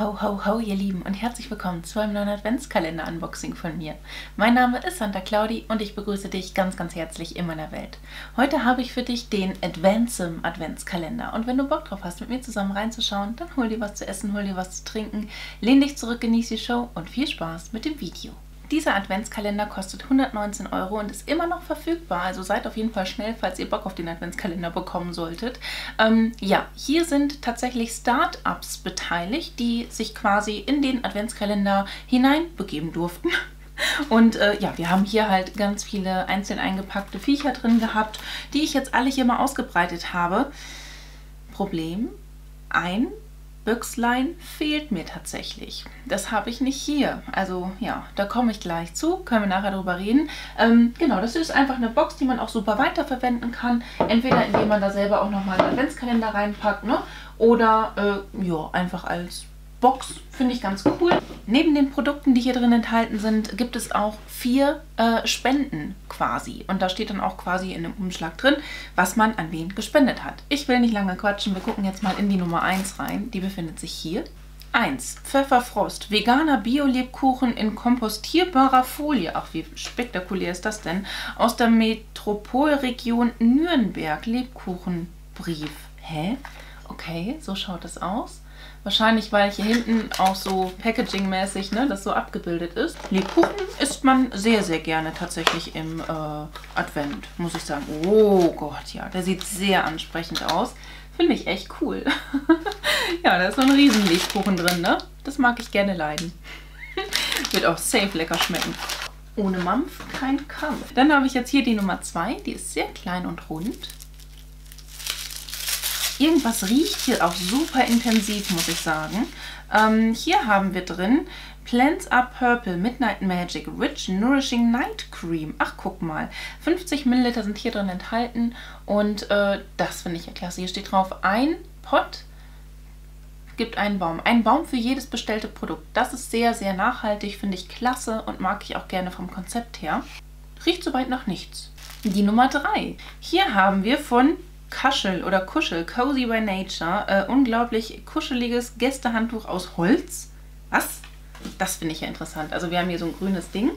Ho, ho, ho, ihr Lieben und herzlich willkommen zu einem neuen Adventskalender-Unboxing von mir. Mein Name ist Santa Claudi und ich begrüße dich ganz, ganz herzlich in meiner Welt. Heute habe ich für dich den Advancem Adventskalender und wenn du Bock drauf hast, mit mir zusammen reinzuschauen, dann hol dir was zu essen, hol dir was zu trinken, lehn dich zurück, genieß die Show und viel Spaß mit dem Video. Dieser Adventskalender kostet 119 Euro und ist immer noch verfügbar. Also seid auf jeden Fall schnell, falls ihr Bock auf den Adventskalender bekommen solltet. Ähm, ja, hier sind tatsächlich Start-ups beteiligt, die sich quasi in den Adventskalender hineinbegeben durften. Und äh, ja, wir haben hier halt ganz viele einzeln eingepackte Viecher drin gehabt, die ich jetzt alle hier mal ausgebreitet habe. Problem, ein Büchslein fehlt mir tatsächlich. Das habe ich nicht hier. Also ja, da komme ich gleich zu. Können wir nachher drüber reden. Ähm, genau, das ist einfach eine Box, die man auch super weiterverwenden kann. Entweder indem man da selber auch nochmal einen Adventskalender reinpackt, ne? Oder äh, ja, einfach als Box finde ich ganz cool. Neben den Produkten, die hier drin enthalten sind, gibt es auch vier äh, Spenden quasi. Und da steht dann auch quasi in dem Umschlag drin, was man an wen gespendet hat. Ich will nicht lange quatschen, wir gucken jetzt mal in die Nummer 1 rein. Die befindet sich hier. 1. Pfefferfrost. Veganer Bio-Lebkuchen in kompostierbarer Folie. Ach, wie spektakulär ist das denn? Aus der Metropolregion Nürnberg. Lebkuchenbrief. Hä? Okay, so schaut es aus. Wahrscheinlich, weil hier hinten auch so Packaging-mäßig ne, das so abgebildet ist. Lebkuchen isst man sehr, sehr gerne tatsächlich im äh, Advent, muss ich sagen. Oh Gott, ja, der sieht sehr ansprechend aus. Finde ich echt cool. ja, da ist so ein riesen Lebkuchen drin, ne? Das mag ich gerne leiden. Wird auch safe lecker schmecken. Ohne Mampf kein Kampf. Dann habe ich jetzt hier die Nummer 2. Die ist sehr klein und rund. Irgendwas riecht hier auch super intensiv, muss ich sagen. Ähm, hier haben wir drin Plants Are Purple Midnight Magic Rich Nourishing Night Cream. Ach, guck mal. 50 Milliliter sind hier drin enthalten und äh, das finde ich ja klasse. Hier steht drauf, ein Pot gibt einen Baum. Ein Baum für jedes bestellte Produkt. Das ist sehr, sehr nachhaltig, finde ich klasse und mag ich auch gerne vom Konzept her. Riecht soweit nach nichts. Die Nummer 3. Hier haben wir von Kuschel oder Kuschel, Cozy by Nature. Äh, unglaublich kuscheliges Gästehandtuch aus Holz. Was? Das finde ich ja interessant. Also wir haben hier so ein grünes Ding.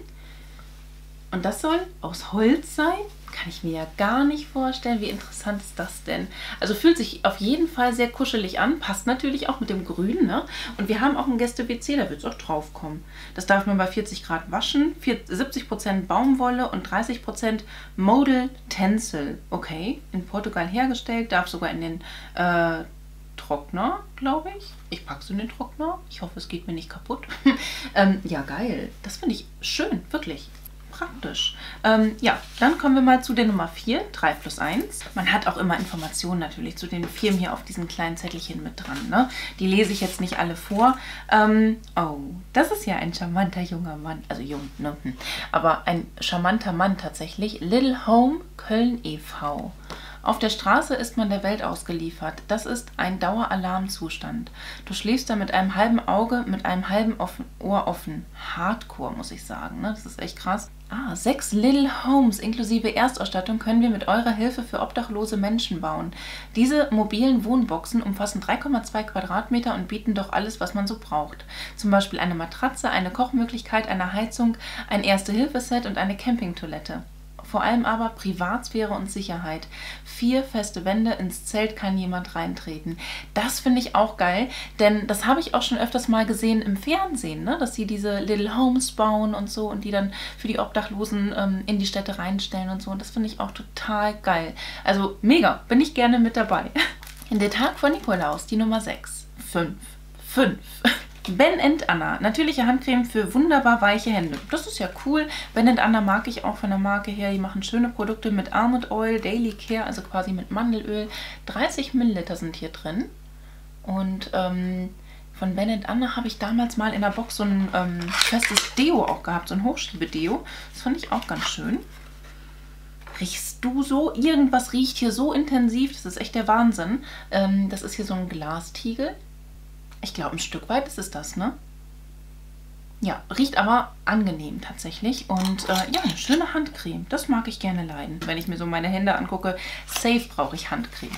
Und das soll aus Holz sein? Kann ich mir ja gar nicht vorstellen. Wie interessant ist das denn? Also fühlt sich auf jeden Fall sehr kuschelig an. Passt natürlich auch mit dem Grün. Ne? Und wir haben auch ein Gäste-WC, da wird es auch drauf kommen. Das darf man bei 40 Grad waschen. 70% Baumwolle und 30% Modal Tencel. Okay, in Portugal hergestellt. Darf sogar in den äh, Trockner, glaube ich. Ich packe es in den Trockner. Ich hoffe, es geht mir nicht kaputt. ähm, ja, geil. Das finde ich schön, wirklich praktisch. Ähm, ja, dann kommen wir mal zu der Nummer 4, 3 plus 1. Man hat auch immer Informationen natürlich zu den Firmen hier auf diesen kleinen Zettelchen mit dran. Ne? Die lese ich jetzt nicht alle vor. Ähm, oh, das ist ja ein charmanter junger Mann. Also jung, ne? Hm. Aber ein charmanter Mann tatsächlich. Little Home Köln e.V. Auf der Straße ist man der Welt ausgeliefert. Das ist ein Daueralarmzustand. Du schläfst da mit einem halben Auge, mit einem halben offen, Ohr offen. Hardcore, muss ich sagen. Ne? Das ist echt krass. Ah, sechs Little Homes inklusive Erstausstattung können wir mit eurer Hilfe für obdachlose Menschen bauen. Diese mobilen Wohnboxen umfassen 3,2 Quadratmeter und bieten doch alles, was man so braucht. Zum Beispiel eine Matratze, eine Kochmöglichkeit, eine Heizung, ein Erste-Hilfe-Set und eine Campingtoilette vor allem aber Privatsphäre und Sicherheit. Vier feste Wände, ins Zelt kann jemand reintreten. Das finde ich auch geil, denn das habe ich auch schon öfters mal gesehen im Fernsehen, ne? dass sie diese Little Homes bauen und so und die dann für die Obdachlosen ähm, in die Städte reinstellen und so. Und das finde ich auch total geil. Also mega, bin ich gerne mit dabei. Der Tag von Nikolaus, die Nummer 6. 5. 5. Ben Anna, natürliche Handcreme für wunderbar weiche Hände. Das ist ja cool. Ben Anna mag ich auch von der Marke her. Die machen schöne Produkte mit Almond Oil, Daily Care, also quasi mit Mandelöl. 30 Milliliter sind hier drin. Und ähm, von Ben Anna habe ich damals mal in der Box so ein ähm, festes Deo auch gehabt, so ein Hochschiebedeo. Das fand ich auch ganz schön. Riechst du so? Irgendwas riecht hier so intensiv, das ist echt der Wahnsinn. Ähm, das ist hier so ein Glastiegel. Ich glaube, ein Stück weit ist es das, ne? Ja, riecht aber angenehm tatsächlich. Und äh, ja, eine schöne Handcreme. Das mag ich gerne leiden. Wenn ich mir so meine Hände angucke, safe brauche ich Handcreme.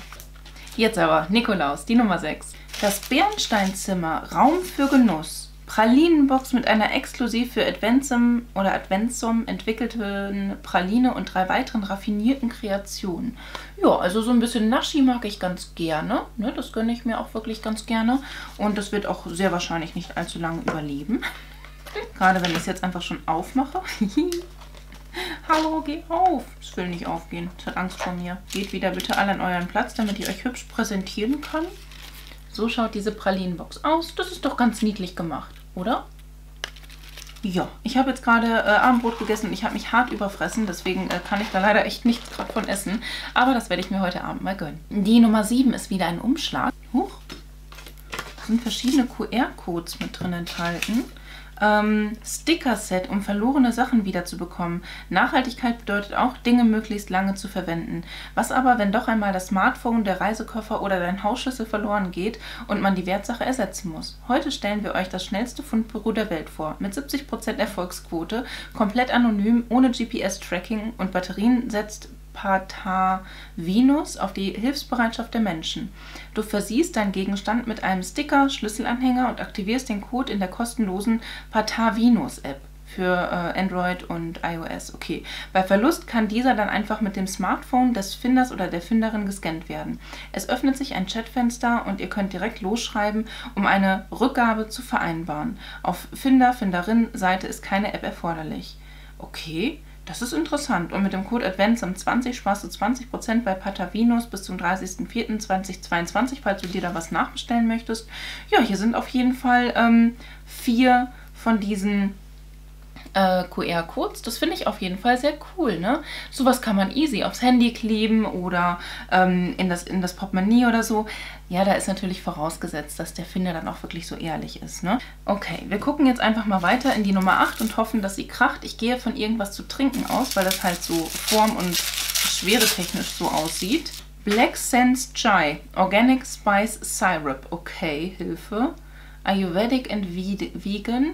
Jetzt aber, Nikolaus, die Nummer 6. Das Bernsteinzimmer, Raum für Genuss. Pralinenbox mit einer exklusiv für Adventsum oder Adventsum entwickelten Praline und drei weiteren raffinierten Kreationen. Ja, also so ein bisschen Naschi mag ich ganz gerne. Ne, das gönne ich mir auch wirklich ganz gerne. Und das wird auch sehr wahrscheinlich nicht allzu lange überleben. Gerade wenn ich es jetzt einfach schon aufmache. Hallo, geh auf. Es will nicht aufgehen. Es hat Angst vor mir. Geht wieder bitte alle an euren Platz, damit ich euch hübsch präsentieren kann. So schaut diese Pralinenbox aus. Das ist doch ganz niedlich gemacht, oder? Ja, ich habe jetzt gerade äh, Abendbrot gegessen und ich habe mich hart überfressen, deswegen äh, kann ich da leider echt nichts gerade von essen. Aber das werde ich mir heute Abend mal gönnen. Die Nummer 7 ist wieder ein Umschlag. Huch. Da sind verschiedene QR-Codes mit drin enthalten ähm, Sticker-Set, um verlorene Sachen wiederzubekommen. Nachhaltigkeit bedeutet auch, Dinge möglichst lange zu verwenden. Was aber, wenn doch einmal das Smartphone, der Reisekoffer oder dein Hausschlüssel verloren geht und man die Wertsache ersetzen muss? Heute stellen wir euch das schnellste Fundbüro der Welt vor. Mit 70% Erfolgsquote, komplett anonym, ohne GPS-Tracking und Batterien setzt Patavinus auf die Hilfsbereitschaft der Menschen. Du versiehst deinen Gegenstand mit einem Sticker, Schlüsselanhänger und aktivierst den Code in der kostenlosen Patavinus-App für äh, Android und iOS. Okay. Bei Verlust kann dieser dann einfach mit dem Smartphone des Finders oder der Finderin gescannt werden. Es öffnet sich ein Chatfenster und ihr könnt direkt losschreiben, um eine Rückgabe zu vereinbaren. Auf Finder-Finderin-Seite ist keine App erforderlich. Okay. Das ist interessant. Und mit dem Code ADVENTSUM20 sparst du 20% bei Patavinos bis zum 30.04.2022, falls du dir da was nachbestellen möchtest. Ja, hier sind auf jeden Fall ähm, vier von diesen äh, QR-Codes. Das finde ich auf jeden Fall sehr cool. Ne? Sowas kann man easy aufs Handy kleben oder ähm, in, das, in das Portemonnaie oder so. Ja, da ist natürlich vorausgesetzt, dass der Finder dann auch wirklich so ehrlich ist. Ne? Okay, wir gucken jetzt einfach mal weiter in die Nummer 8 und hoffen, dass sie kracht. Ich gehe von irgendwas zu trinken aus, weil das halt so form- und schweretechnisch so aussieht. Black Sense Chai, Organic Spice Syrup. Okay, Hilfe. Ayurvedic and Vegan.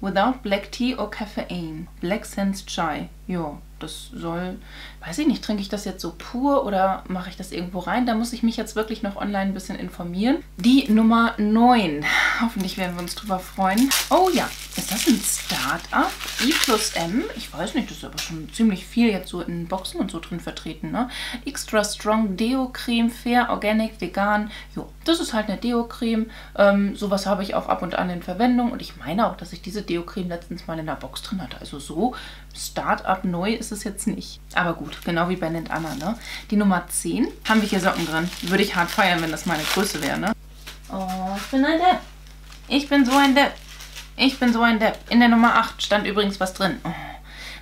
Without black tea or caffeine. Black Sense Chai. Ja, das soll, weiß ich nicht, trinke ich das jetzt so pur oder mache ich das irgendwo rein? Da muss ich mich jetzt wirklich noch online ein bisschen informieren. Die Nummer 9. Hoffentlich werden wir uns drüber freuen. Oh ja, ist das ein Start-up? I plus M? Ich weiß nicht, das ist aber schon ziemlich viel jetzt so in Boxen und so drin vertreten, ne? Extra Strong Deo-Creme, fair, organic, vegan. Jo, das ist halt eine Deo-Creme. Ähm, sowas habe ich auch ab und an in Verwendung und ich meine auch, dass ich diese Deo-Creme letztens mal in der Box drin hatte. Also so Start-up neu ist es jetzt nicht. Aber gut, genau wie bei Nent Anna, ne? Die Nummer 10 haben wir hier Socken drin. Würde ich hart feiern, wenn das meine Größe wäre, ne? Oh, ich bin ein Depp. Ich bin so ein Depp. Ich bin so ein Depp. In der Nummer 8 stand übrigens was drin. Oh.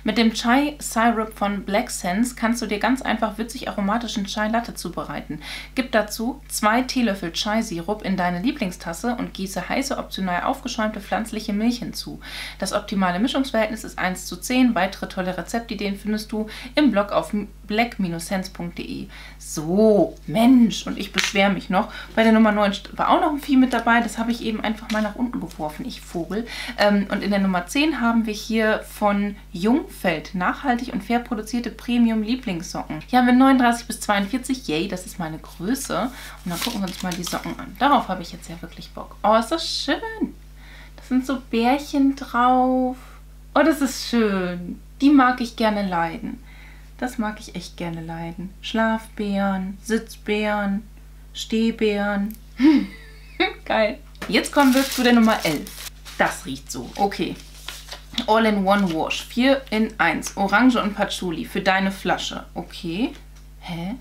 Mit dem Chai Syrup von Black Sense kannst du dir ganz einfach witzig aromatischen Chai Latte zubereiten. Gib dazu zwei Teelöffel Chai Sirup in deine Lieblingstasse und gieße heiße optional aufgeschäumte pflanzliche Milch hinzu. Das optimale Mischungsverhältnis ist 1 zu 10. Weitere tolle Rezeptideen findest du im Blog auf black-sense.de. So, Mensch, und ich beschwere mich noch. Bei der Nummer 9 war auch noch ein Vieh mit dabei. Das habe ich eben einfach mal nach unten geworfen, ich Vogel. Ähm, und in der Nummer 10 haben wir hier von Jungfeld nachhaltig und fair produzierte Premium-Lieblingssocken. Hier haben wir 39 bis 42. Yay, das ist meine Größe. Und dann gucken wir uns mal die Socken an. Darauf habe ich jetzt ja wirklich Bock. Oh, ist das schön. Das sind so Bärchen drauf. Oh, das ist schön. Die mag ich gerne leiden. Das mag ich echt gerne leiden. Schlafbären, Sitzbären, Stehbären. Geil. Jetzt kommen wir zu der Nummer 11. Das riecht so. Okay. All-in-One Wash. 4 in 1. Orange und Patchouli für deine Flasche. Okay. Hä?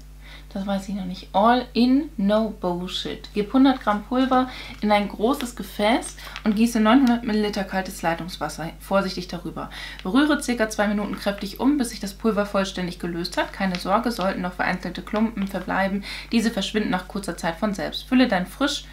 Das weiß ich noch nicht. All in, no bullshit. Gib 100 Gramm Pulver in ein großes Gefäß und gieße 900 Milliliter kaltes Leitungswasser vorsichtig darüber. Rühre ca. 2 Minuten kräftig um, bis sich das Pulver vollständig gelöst hat. Keine Sorge, sollten noch vereinzelte Klumpen verbleiben. Diese verschwinden nach kurzer Zeit von selbst. Fülle dein frisch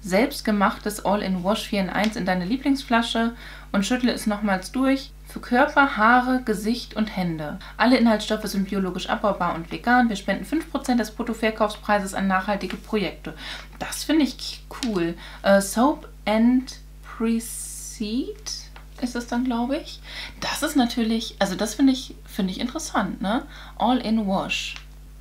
selbstgemachtes All-in-Wash 4 in 1 in deine Lieblingsflasche und schüttle es nochmals durch. Für Körper, Haare, Gesicht und Hände. Alle Inhaltsstoffe sind biologisch abbaubar und vegan. Wir spenden 5% des Bruttoverkaufspreises an nachhaltige Projekte. Das finde ich cool. Uh, Soap and Precede ist es dann, glaube ich. Das ist natürlich, also das finde ich, finde ich interessant, ne? All in Wash.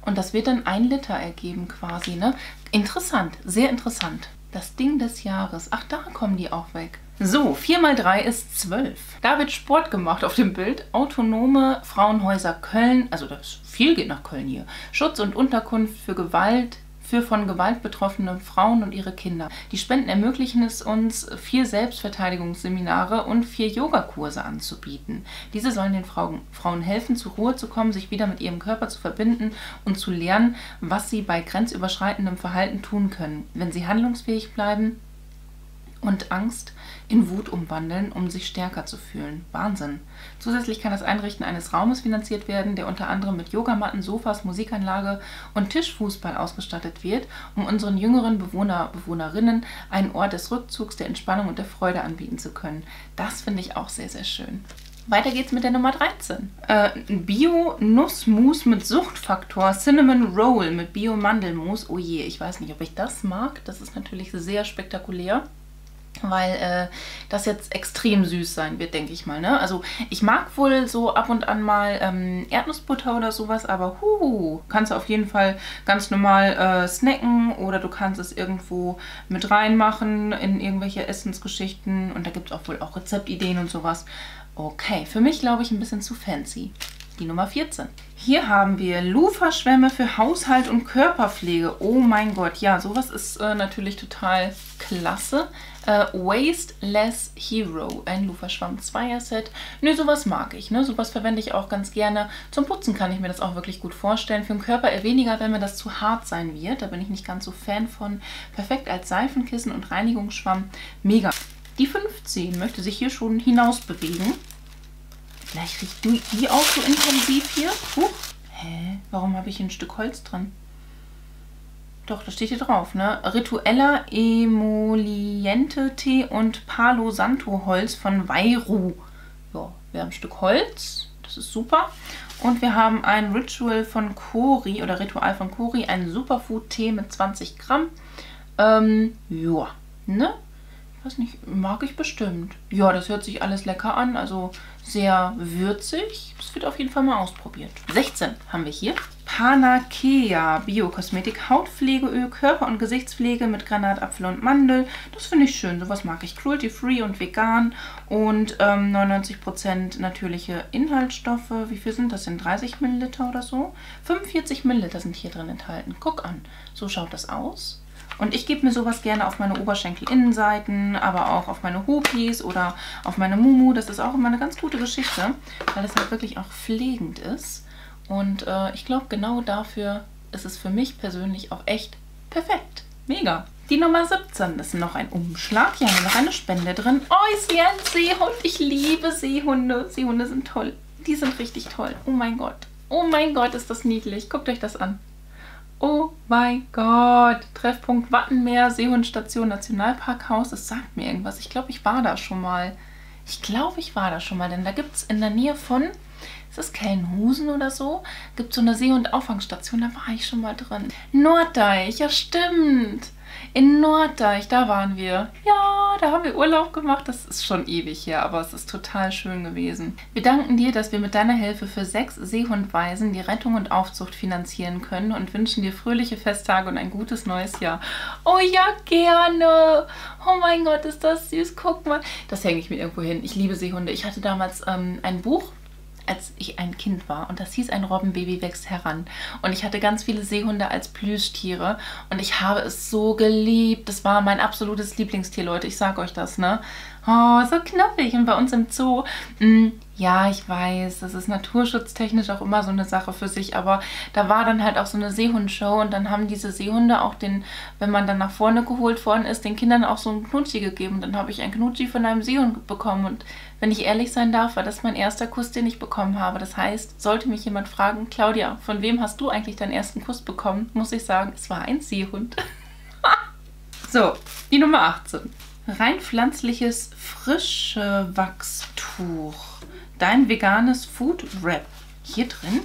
Und das wird dann ein Liter ergeben quasi, ne? Interessant, sehr interessant. Das Ding des Jahres. Ach, da kommen die auch weg. So, 4 mal 3 ist 12. Da wird Sport gemacht auf dem Bild. Autonome Frauenhäuser Köln, also das viel geht nach Köln hier. Schutz und Unterkunft für Gewalt, für von Gewalt betroffene Frauen und ihre Kinder. Die Spenden ermöglichen es uns, vier Selbstverteidigungsseminare und vier Yogakurse anzubieten. Diese sollen den Frauen, Frauen helfen, zur Ruhe zu kommen, sich wieder mit ihrem Körper zu verbinden und zu lernen, was sie bei grenzüberschreitendem Verhalten tun können, wenn sie handlungsfähig bleiben und Angst in Wut umwandeln, um sich stärker zu fühlen. Wahnsinn. Zusätzlich kann das Einrichten eines Raumes finanziert werden, der unter anderem mit Yogamatten, Sofas, Musikanlage und Tischfußball ausgestattet wird, um unseren jüngeren Bewohner, Bewohnerinnen einen Ort des Rückzugs, der Entspannung und der Freude anbieten zu können. Das finde ich auch sehr, sehr schön. Weiter geht's mit der Nummer 13. Äh, Bio-Nussmus mit Suchtfaktor Cinnamon Roll mit Bio-Mandelmus. Oh je, ich weiß nicht, ob ich das mag. Das ist natürlich sehr spektakulär weil äh, das jetzt extrem süß sein wird, denke ich mal. Ne? Also ich mag wohl so ab und an mal ähm, Erdnussbutter oder sowas, aber huhu, kannst du auf jeden Fall ganz normal äh, snacken oder du kannst es irgendwo mit reinmachen in irgendwelche Essensgeschichten und da gibt es auch wohl auch Rezeptideen und sowas. Okay, für mich glaube ich ein bisschen zu fancy. Die Nummer 14. Hier haben wir Lufa-Schwämme für Haushalt und Körperpflege. Oh mein Gott, ja, sowas ist äh, natürlich total klasse. Äh, Waste Less Hero, ein Lufa-Schwamm Zweier-Set. Nö, sowas mag ich. Ne? Sowas verwende ich auch ganz gerne. Zum Putzen kann ich mir das auch wirklich gut vorstellen. Für den Körper eher weniger, wenn mir das zu hart sein wird. Da bin ich nicht ganz so Fan von. Perfekt als Seifenkissen und Reinigungsschwamm. Mega. Die 15 möchte sich hier schon hinaus bewegen. Vielleicht riecht die, die auch so intensiv hier. Huch. Hä? Warum habe ich hier ein Stück Holz drin? Doch, das steht hier drauf, ne? Ritueller Emoliente Tee und Palo Santo Holz von Vairu. Ja, wir haben ein Stück Holz. Das ist super. Und wir haben ein Ritual von Kori oder Ritual von Kori, einen Superfood-Tee mit 20 Gramm. Ähm, ja, ne? Weiß nicht, mag ich bestimmt. Ja, das hört sich alles lecker an, also sehr würzig. Das wird auf jeden Fall mal ausprobiert. 16 haben wir hier. Panakea Biokosmetik, Hautpflegeöl, Körper- und Gesichtspflege mit Granatapfel und Mandel. Das finde ich schön, sowas mag ich. Cruelty-free und vegan und ähm, 99% natürliche Inhaltsstoffe. Wie viel sind das denn? 30 Milliliter oder so? 45 Milliliter sind hier drin enthalten. Guck an, so schaut das aus. Und ich gebe mir sowas gerne auf meine Oberschenkelinnenseiten, aber auch auf meine Hopis oder auf meine Mumu. Das ist auch immer eine ganz gute Geschichte, weil es halt wirklich auch pflegend ist. Und äh, ich glaube, genau dafür ist es für mich persönlich auch echt perfekt. Mega. Die Nummer 17 ist noch ein Umschlag. Hier haben wir noch eine Spende drin. Oh, ist hier ein Seehund. Ich liebe Seehunde. Seehunde sind toll. Die sind richtig toll. Oh mein Gott. Oh mein Gott, ist das niedlich. Guckt euch das an. Oh mein Gott. Treffpunkt Wattenmeer, Seehundstation, Nationalparkhaus. Das sagt mir irgendwas. Ich glaube, ich war da schon mal. Ich glaube, ich war da schon mal, denn da gibt es in der Nähe von, ist das Kellenhusen oder so, gibt es so eine Seehund-Auffangstation. Da war ich schon mal drin. Norddeich, ja stimmt. In Norddeich, da waren wir. Ja, da haben wir Urlaub gemacht. Das ist schon ewig her, aber es ist total schön gewesen. Wir danken dir, dass wir mit deiner Hilfe für sechs Seehundweisen die Rettung und Aufzucht finanzieren können und wünschen dir fröhliche Festtage und ein gutes neues Jahr. Oh ja, gerne. Oh mein Gott, ist das süß. Guck mal. Das hänge ich mir irgendwo hin. Ich liebe Seehunde. Ich hatte damals ähm, ein Buch als ich ein Kind war. Und das hieß Ein Robbenbaby wächst heran. Und ich hatte ganz viele Seehunde als Plüschtiere. Und ich habe es so geliebt. Das war mein absolutes Lieblingstier, Leute. Ich sag euch das, ne? Oh, so knuffig. Und bei uns im Zoo, mh, mm, ja, ich weiß, das ist naturschutztechnisch auch immer so eine Sache für sich, aber da war dann halt auch so eine Seehundshow und dann haben diese Seehunde auch den, wenn man dann nach vorne geholt worden ist, den Kindern auch so einen Knutschi gegeben. Dann habe ich einen Knutschi von einem Seehund bekommen und wenn ich ehrlich sein darf, war das mein erster Kuss, den ich bekommen habe. Das heißt, sollte mich jemand fragen, Claudia, von wem hast du eigentlich deinen ersten Kuss bekommen, muss ich sagen, es war ein Seehund. so, die Nummer 18. Rein pflanzliches frische Wachstuch. Dein veganes Food Wrap. Hier drin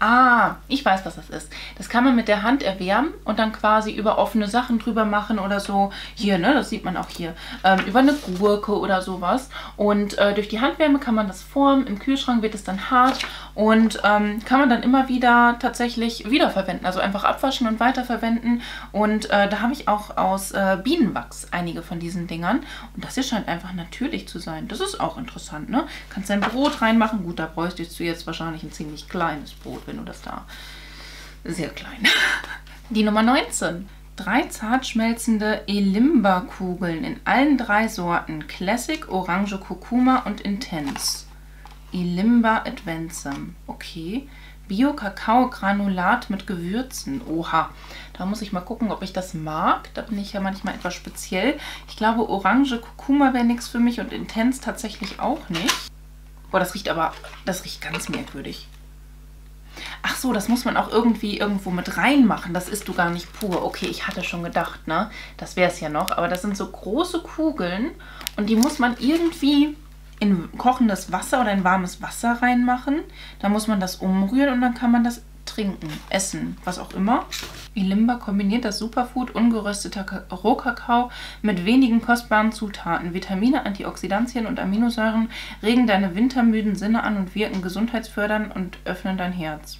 Ah, ich weiß, was das ist. Das kann man mit der Hand erwärmen und dann quasi über offene Sachen drüber machen oder so. Hier, ne, das sieht man auch hier. Ähm, über eine Gurke oder sowas. Und äh, durch die Handwärme kann man das formen. Im Kühlschrank wird es dann hart und ähm, kann man dann immer wieder tatsächlich wiederverwenden. Also einfach abwaschen und weiterverwenden. Und äh, da habe ich auch aus äh, Bienenwachs einige von diesen Dingern. Und das hier scheint einfach natürlich zu sein. Das ist auch interessant, ne? Kannst dein Brot reinmachen. Gut, da bräuchtest du jetzt wahrscheinlich ein ziemlich kleines Brot, wenn du das da... Sehr klein. Die Nummer 19. Drei zart schmelzende Elimba-Kugeln in allen drei Sorten. Classic, Orange Kurkuma und Intense. Elimba Advancem. Okay. Bio-Kakao-Granulat mit Gewürzen. Oha. Da muss ich mal gucken, ob ich das mag. Da bin ich ja manchmal etwas speziell. Ich glaube, Orange Kurkuma wäre nichts für mich und Intense tatsächlich auch nicht. Boah, das riecht aber, das riecht ganz merkwürdig. Ach so, das muss man auch irgendwie irgendwo mit reinmachen. Das isst du gar nicht pur. Okay, ich hatte schon gedacht, ne? Das wäre es ja noch. Aber das sind so große Kugeln und die muss man irgendwie in kochendes Wasser oder in warmes Wasser reinmachen. Da muss man das umrühren und dann kann man das trinken, essen, was auch immer. Ilimba kombiniert das Superfood ungerösteter Rohkakao mit wenigen kostbaren Zutaten. Vitamine, Antioxidantien und Aminosäuren regen deine wintermüden Sinne an und wirken gesundheitsfördernd und öffnen dein Herz.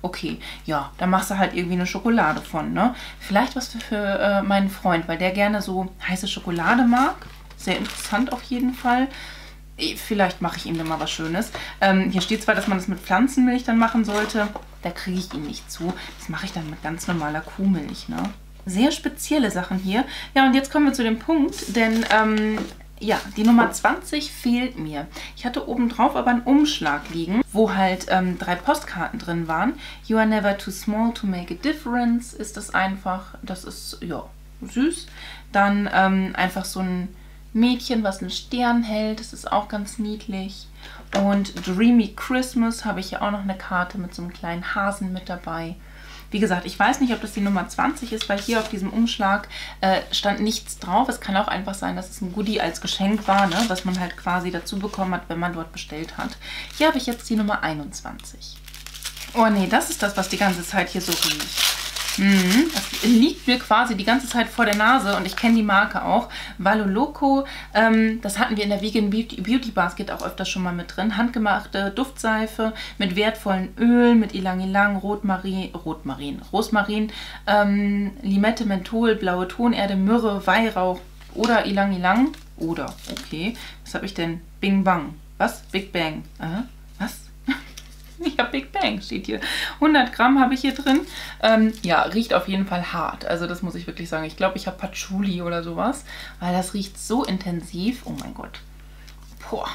Okay, ja, dann machst du halt irgendwie eine Schokolade von, ne? Vielleicht was für, für äh, meinen Freund, weil der gerne so heiße Schokolade mag. Sehr interessant auf jeden Fall. Vielleicht mache ich ihm dann mal was Schönes. Ähm, hier steht zwar, dass man das mit Pflanzenmilch dann machen sollte. Da kriege ich ihn nicht zu. Das mache ich dann mit ganz normaler Kuhmilch. Ne? Sehr spezielle Sachen hier. Ja, und jetzt kommen wir zu dem Punkt, denn ähm, ja, die Nummer 20 fehlt mir. Ich hatte oben drauf aber einen Umschlag liegen, wo halt ähm, drei Postkarten drin waren. You are never too small to make a difference ist das einfach. Das ist, ja, süß. Dann ähm, einfach so ein Mädchen, was einen Stern hält. Das ist auch ganz niedlich. Und Dreamy Christmas habe ich ja auch noch eine Karte mit so einem kleinen Hasen mit dabei. Wie gesagt, ich weiß nicht, ob das die Nummer 20 ist, weil hier auf diesem Umschlag äh, stand nichts drauf. Es kann auch einfach sein, dass es ein Goodie als Geschenk war, ne? was man halt quasi dazu bekommen hat, wenn man dort bestellt hat. Hier habe ich jetzt die Nummer 21. Oh nee, das ist das, was die ganze Zeit hier so riecht. Mhm. Das liegt mir quasi die ganze Zeit vor der Nase und ich kenne die Marke auch. Valo Loco, ähm, das hatten wir in der Vegan Beauty, Basket auch öfters schon mal mit drin. Handgemachte Duftseife mit wertvollen Ölen, mit Ilang Ilang, Rotmarin, Rotmarin, Rosmarin, ähm, Limette, Menthol, blaue Tonerde, Myrrhe, Weihrauch oder Ilang Ilang. Oder, okay, was habe ich denn? Bing Bang. Was? Big Bang. Aha. Ich habe Big Bang, steht hier. 100 Gramm habe ich hier drin. Ähm, ja, riecht auf jeden Fall hart. Also das muss ich wirklich sagen. Ich glaube, ich habe Patchouli oder sowas, weil das riecht so intensiv. Oh mein Gott. Boah.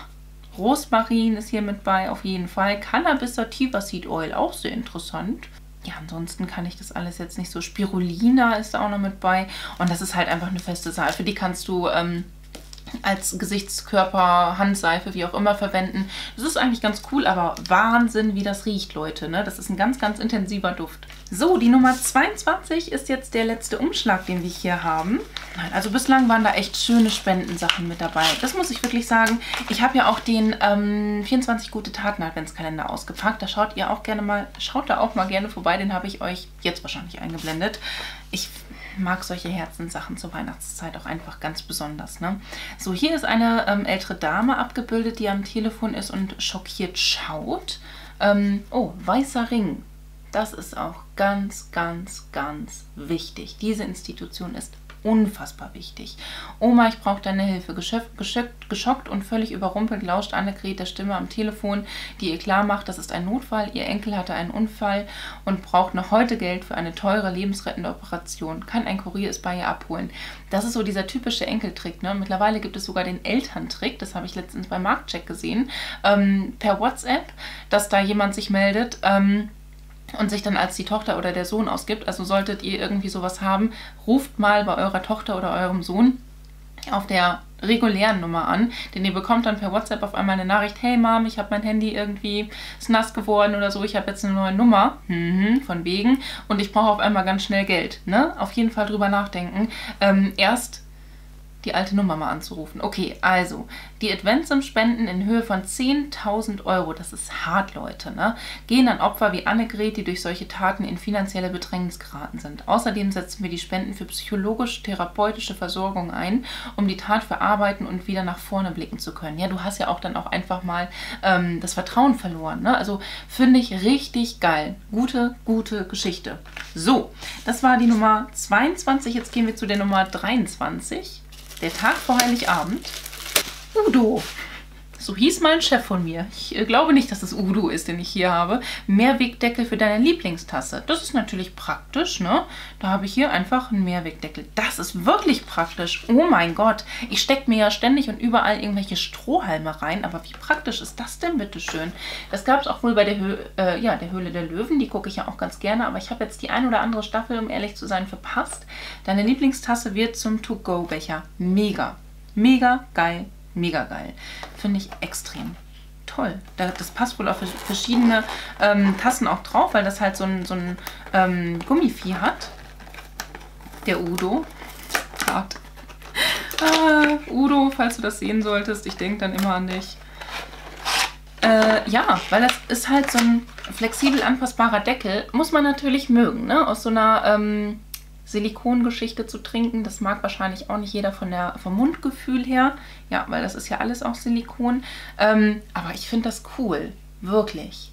Rosmarin ist hier mit bei, auf jeden Fall. Cannabis Sativa Seed Oil, auch sehr interessant. Ja, ansonsten kann ich das alles jetzt nicht so. Spirulina ist da auch noch mit bei. Und das ist halt einfach eine feste Seife. Die kannst du... Ähm, als Gesichtskörper, Handseife, wie auch immer verwenden. Das ist eigentlich ganz cool, aber Wahnsinn, wie das riecht, Leute. Ne? Das ist ein ganz, ganz intensiver Duft. So, die Nummer 22 ist jetzt der letzte Umschlag, den wir hier haben. Also bislang waren da echt schöne Spendensachen mit dabei. Das muss ich wirklich sagen. Ich habe ja auch den ähm, 24 gute Taten Adventskalender ausgepackt. Da schaut ihr auch gerne mal, schaut da auch mal gerne vorbei. Den habe ich euch jetzt wahrscheinlich eingeblendet. Ich mag solche Herzenssachen zur Weihnachtszeit auch einfach ganz besonders. Ne? So, hier ist eine ähm, ältere Dame abgebildet, die am Telefon ist und schockiert schaut. Ähm, oh, weißer Ring. Das ist auch ganz, ganz, ganz wichtig. Diese Institution ist unfassbar wichtig. Oma, ich brauche deine Hilfe. Geschockt, geschockt und völlig überrumpelt lauscht Annegret der Stimme am Telefon, die ihr klar macht, das ist ein Notfall. Ihr Enkel hatte einen Unfall und braucht noch heute Geld für eine teure, lebensrettende Operation. Kann ein Kurier es bei ihr abholen? Das ist so dieser typische Enkeltrick. Ne? Mittlerweile gibt es sogar den Elterntrick, das habe ich letztens bei Marktcheck gesehen, ähm, per WhatsApp, dass da jemand sich meldet. Ähm, und sich dann als die Tochter oder der Sohn ausgibt. Also solltet ihr irgendwie sowas haben, ruft mal bei eurer Tochter oder eurem Sohn auf der regulären Nummer an, denn ihr bekommt dann per WhatsApp auf einmal eine Nachricht, hey Mom, ich habe mein Handy irgendwie, ist nass geworden oder so, ich habe jetzt eine neue Nummer, mhm, von wegen, und ich brauche auf einmal ganz schnell Geld. Ne? Auf jeden Fall drüber nachdenken. Ähm, erst die alte Nummer mal anzurufen. Okay, also die Adventsum-Spenden in Höhe von 10.000 Euro, das ist hart, Leute, ne? gehen an Opfer wie Annegret, die durch solche Taten in finanzielle Bedrängnis geraten sind. Außerdem setzen wir die Spenden für psychologisch-therapeutische Versorgung ein, um die Tat verarbeiten und wieder nach vorne blicken zu können. Ja, du hast ja auch dann auch einfach mal ähm, das Vertrauen verloren. Ne? Also finde ich richtig geil. Gute, gute Geschichte. So, das war die Nummer 22. Jetzt gehen wir zu der Nummer 23. Der Tag vor Heiligabend. Udo. So hieß mal ein Chef von mir. Ich äh, glaube nicht, dass es Udo ist, den ich hier habe. Mehrwegdeckel für deine Lieblingstasse. Das ist natürlich praktisch, ne? Da habe ich hier einfach einen Mehrwegdeckel. Das ist wirklich praktisch. Oh mein Gott. Ich stecke mir ja ständig und überall irgendwelche Strohhalme rein. Aber wie praktisch ist das denn, bitteschön? Das gab es auch wohl bei der, Hö äh, ja, der Höhle der Löwen. Die gucke ich ja auch ganz gerne. Aber ich habe jetzt die ein oder andere Staffel, um ehrlich zu sein, verpasst. Deine Lieblingstasse wird zum To-Go-Becher. Mega. Mega geil, mega geil. Finde ich extrem toll. Das passt wohl auf verschiedene ähm, Tassen auch drauf, weil das halt so ein, so ein ähm, Gummivieh hat. Der Udo. Hart. Ah, Udo, falls du das sehen solltest, ich denke dann immer an dich. Äh, ja, weil das ist halt so ein flexibel anpassbarer Deckel. Muss man natürlich mögen, ne? Aus so einer ähm, Silikongeschichte zu trinken. Das mag wahrscheinlich auch nicht jeder von der, vom Mundgefühl her. Ja, weil das ist ja alles auch Silikon. Ähm, aber ich finde das cool. Wirklich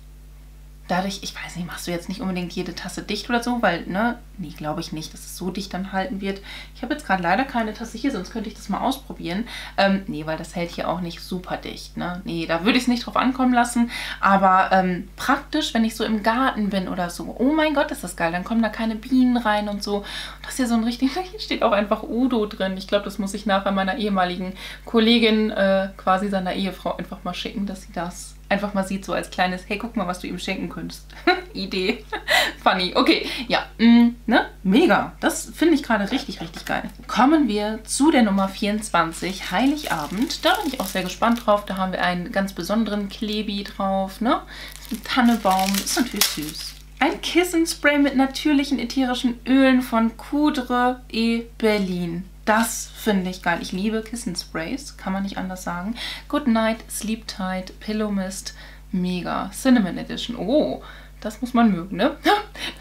dadurch, ich weiß nicht, machst du jetzt nicht unbedingt jede Tasse dicht oder so, weil, ne, nee, glaube ich nicht, dass es so dicht dann halten wird. Ich habe jetzt gerade leider keine Tasse hier, sonst könnte ich das mal ausprobieren. Ähm, nee, weil das hält hier auch nicht super dicht, ne. Nee, da würde ich es nicht drauf ankommen lassen, aber ähm, praktisch, wenn ich so im Garten bin oder so, oh mein Gott, ist das geil, dann kommen da keine Bienen rein und so. Und das ist ja so ein richtig, hier steht auch einfach Udo drin. Ich glaube, das muss ich nachher meiner ehemaligen Kollegin, äh, quasi seiner Ehefrau, einfach mal schicken, dass sie das einfach mal sieht, so als kleines, hey, guck mal, was du ihm schenken könntest. Idee. Funny. Okay, ja, mm, ne? Mega. Das finde ich gerade richtig, richtig geil. Kommen wir zu der Nummer 24, Heiligabend. Da bin ich auch sehr gespannt drauf. Da haben wir einen ganz besonderen Klebi drauf, ne? Ein Tannebaum. Ist natürlich süß. Ein Kissenspray mit natürlichen ätherischen Ölen von Coudre et Berlin. Das finde ich geil. Ich liebe Kissensprays, kann man nicht anders sagen. Good Night, Sleep Tight, Pillow Mist, mega. Cinnamon Edition. Oh, das muss man mögen, ne?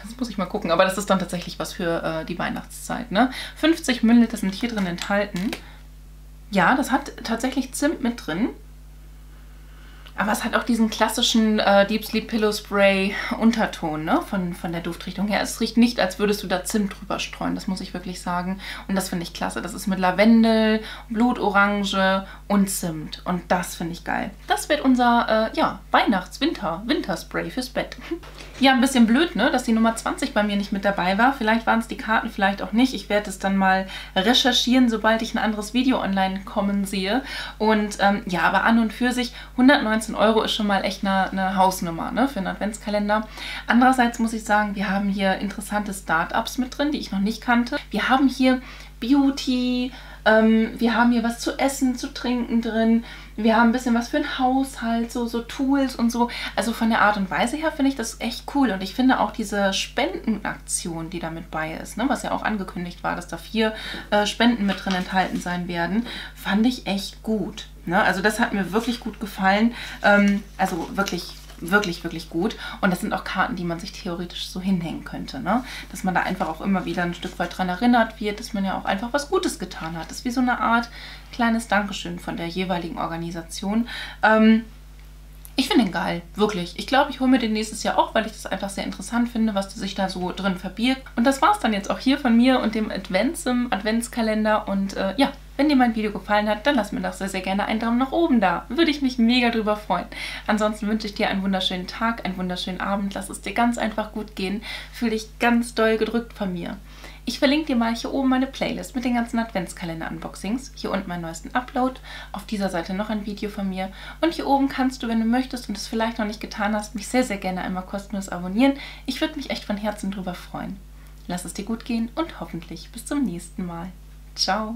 Das muss ich mal gucken. Aber das ist dann tatsächlich was für äh, die Weihnachtszeit, ne? 50 Milliliter sind hier drin enthalten. Ja, das hat tatsächlich Zimt mit drin. Aber es hat auch diesen klassischen äh, Deep Sleep Pillow Spray Unterton ne? von, von der Duftrichtung her. Es riecht nicht, als würdest du da Zimt drüber streuen, das muss ich wirklich sagen. Und das finde ich klasse. Das ist mit Lavendel, Blutorange und Zimt. Und das finde ich geil. Das wird unser äh, ja, Weihnachts-Winter, Winterspray fürs Bett. ja, ein bisschen blöd, ne? dass die Nummer 20 bei mir nicht mit dabei war. Vielleicht waren es die Karten, vielleicht auch nicht. Ich werde es dann mal recherchieren, sobald ich ein anderes Video online kommen sehe. Und ähm, ja, aber an und für sich 119 19 Euro ist schon mal echt eine, eine Hausnummer ne, für einen Adventskalender. Andererseits muss ich sagen, wir haben hier interessante Startups mit drin, die ich noch nicht kannte. Wir haben hier Beauty, ähm, wir haben hier was zu essen, zu trinken drin. Wir haben ein bisschen was für den Haushalt, so, so Tools und so. Also von der Art und Weise her finde ich das echt cool. Und ich finde auch diese Spendenaktion, die da mit bei ist, ne, was ja auch angekündigt war, dass da vier äh, Spenden mit drin enthalten sein werden, fand ich echt gut. Ne? Also das hat mir wirklich gut gefallen. Ähm, also wirklich wirklich, wirklich gut. Und das sind auch Karten, die man sich theoretisch so hinhängen könnte. Ne? Dass man da einfach auch immer wieder ein Stück weit dran erinnert wird, dass man ja auch einfach was Gutes getan hat. Das ist wie so eine Art kleines Dankeschön von der jeweiligen Organisation. Ähm, ich finde ihn geil, wirklich. Ich glaube, ich hole mir den nächstes Jahr auch, weil ich das einfach sehr interessant finde, was sich da so drin verbirgt. Und das war es dann jetzt auch hier von mir und dem Adventskalender. Und äh, ja, wenn dir mein Video gefallen hat, dann lass mir doch sehr, sehr gerne einen Daumen nach oben da. Würde ich mich mega drüber freuen. Ansonsten wünsche ich dir einen wunderschönen Tag, einen wunderschönen Abend. Lass es dir ganz einfach gut gehen. Fühl dich ganz doll gedrückt von mir. Ich verlinke dir mal hier oben meine Playlist mit den ganzen Adventskalender-Unboxings. Hier unten meinen neuesten Upload. Auf dieser Seite noch ein Video von mir. Und hier oben kannst du, wenn du möchtest und es vielleicht noch nicht getan hast, mich sehr, sehr gerne einmal kostenlos abonnieren. Ich würde mich echt von Herzen drüber freuen. Lass es dir gut gehen und hoffentlich bis zum nächsten Mal. Ciao!